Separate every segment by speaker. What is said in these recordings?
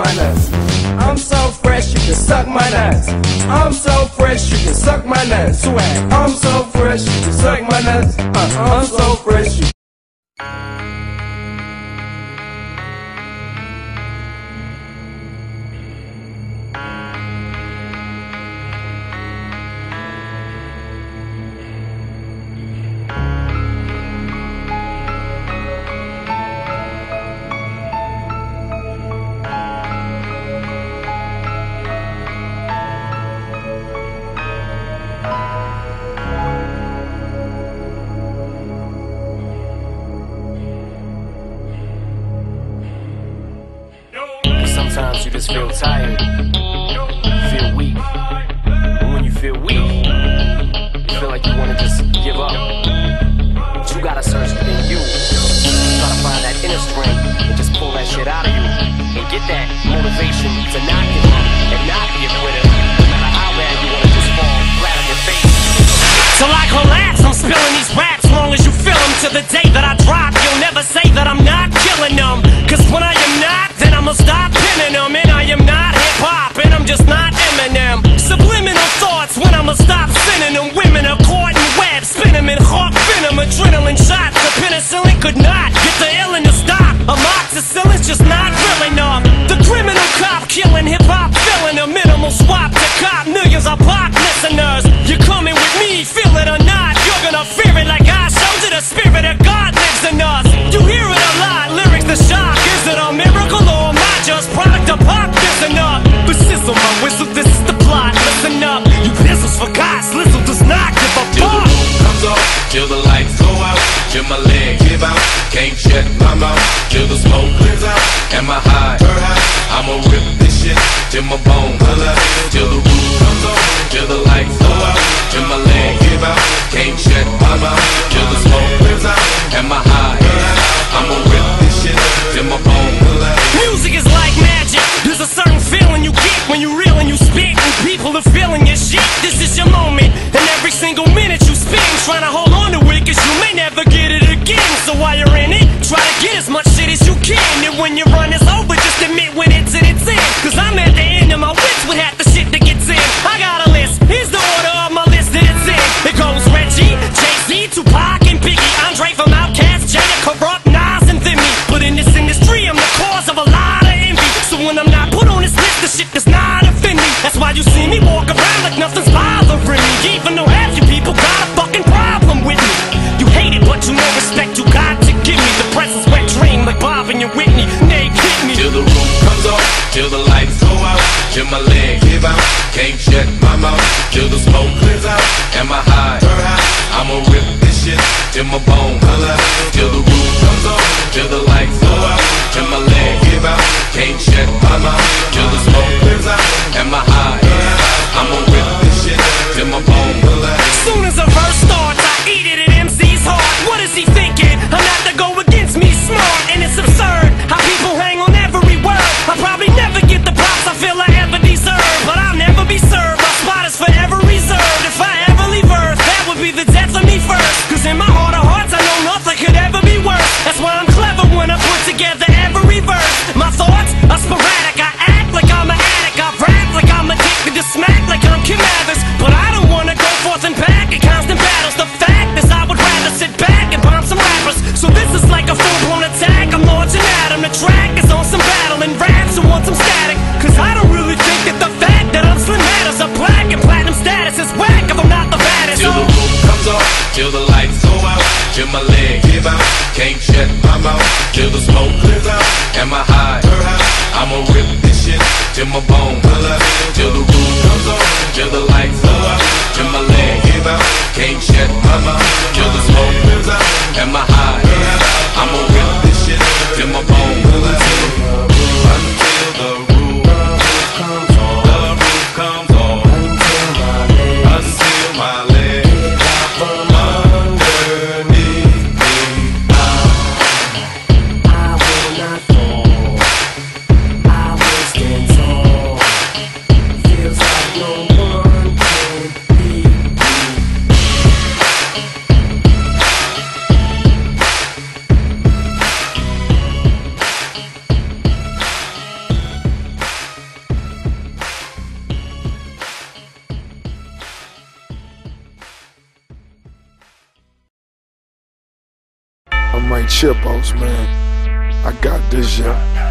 Speaker 1: my nuts. I'm so fresh, you can suck my nuts. I'm so fresh, you can suck my nuts. Swag. I'm so fresh, you can suck my nuts. Uh, I'm so fresh. you.
Speaker 2: tired, feel weak. And when you feel weak, you feel like you wanna just give up. But you gotta search within you. Try to find that inner strength and just pull that shit out of you. And get that motivation to not give up and not be a quitter. No matter how bad you wanna just fall flat on your face.
Speaker 3: Till I collapse, I'm spilling in my
Speaker 4: bones. Till the roof comes on, till the lights go out, till my give out, can't shut my mouth, till the smoke out, and my high I'ma rip this shit till my bones.
Speaker 3: Music is like magic. There's a certain feeling you get when you reel and you spit, and people are feeling your shit. This is your moment, and every single minute you spend trying to hold on to it, cause you may never get it again. So while you're in it, try to get as much shit as you can, and when your run is over. why you see me walk around like nothing's bothering me. Even though
Speaker 4: till the lights go out. Till my legs give out, can't shut my mouth till the smoke clears out. and my high? I'ma rip this shit till my bone color, till the roof comes on, till the lights go out, till my legs give out, can't shut my mouth till the smoke clears out. and my high? I'ma outs, man. I
Speaker 3: got this, yeah.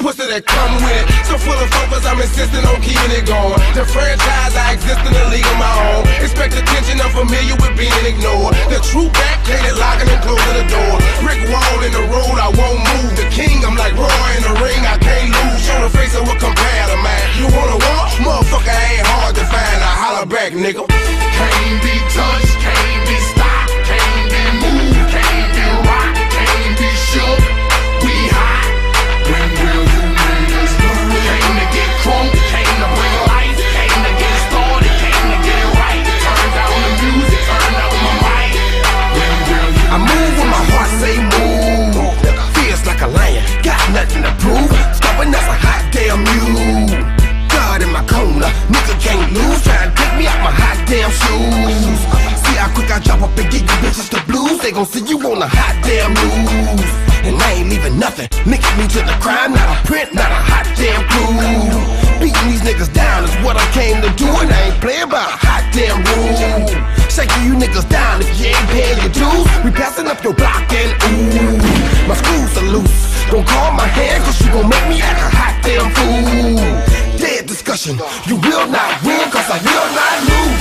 Speaker 3: pussy that come with it. So full of focus, I'm insisting on keeping it going. The franchise, I exist in a league of my own. Expect attention, I'm familiar with being ignored. The truth nothing. Linking me to the crime, not a print, not a hot damn clue. Beating these niggas down is what I came to do, and I ain't playing by a hot damn rule. Shaking you niggas down if you ain't paying your dues. We passing up your block and ooh, my screws are loose. Don't call my hand, cause you gon' make me act a hot damn fool. Dead discussion, you will not
Speaker 4: win, cause I
Speaker 5: will not lose.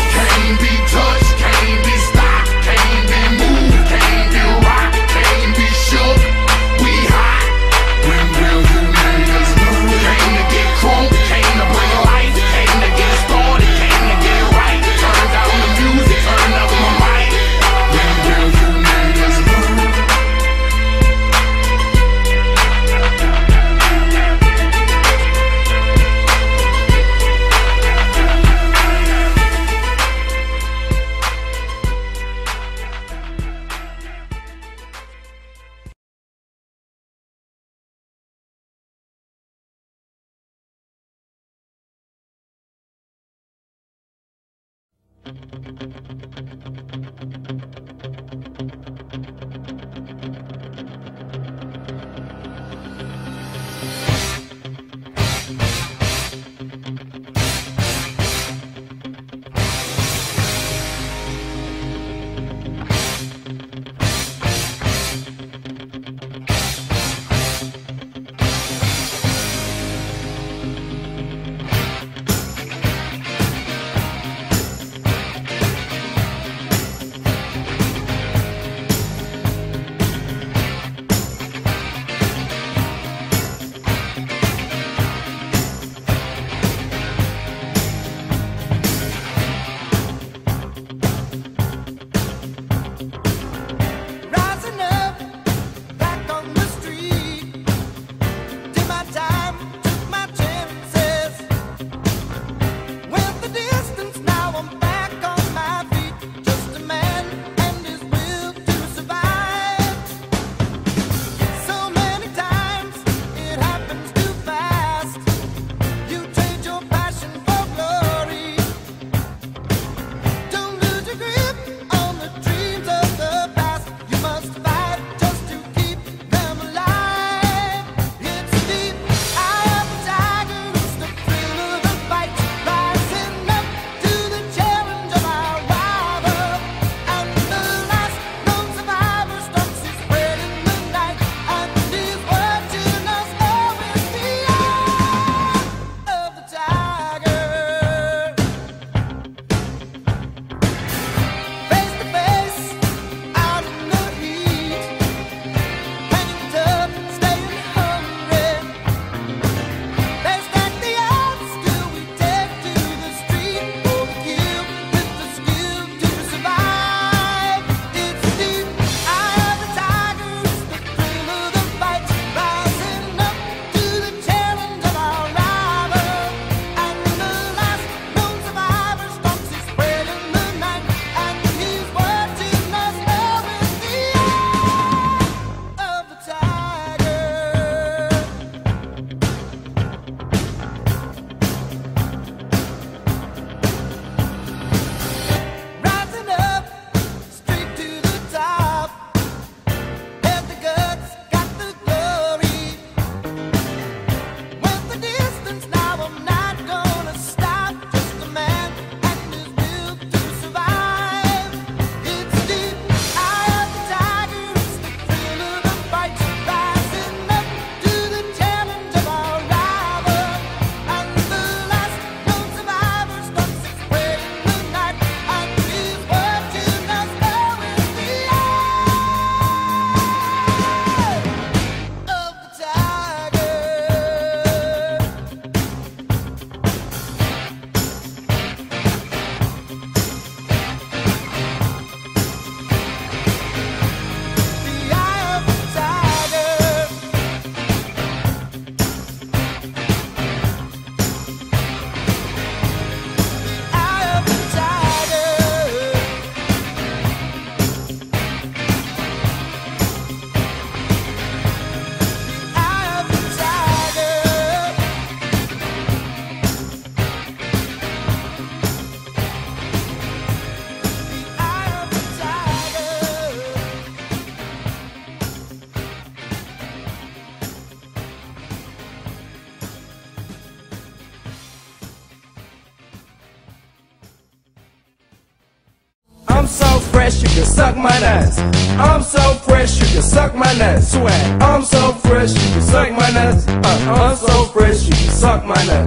Speaker 1: Fresh, you can suck my nuts. I'm so fresh, you can suck my nuts. Swag. I'm so fresh, you can suck my nuts. Uh, I'm so fresh, you can suck my nuts.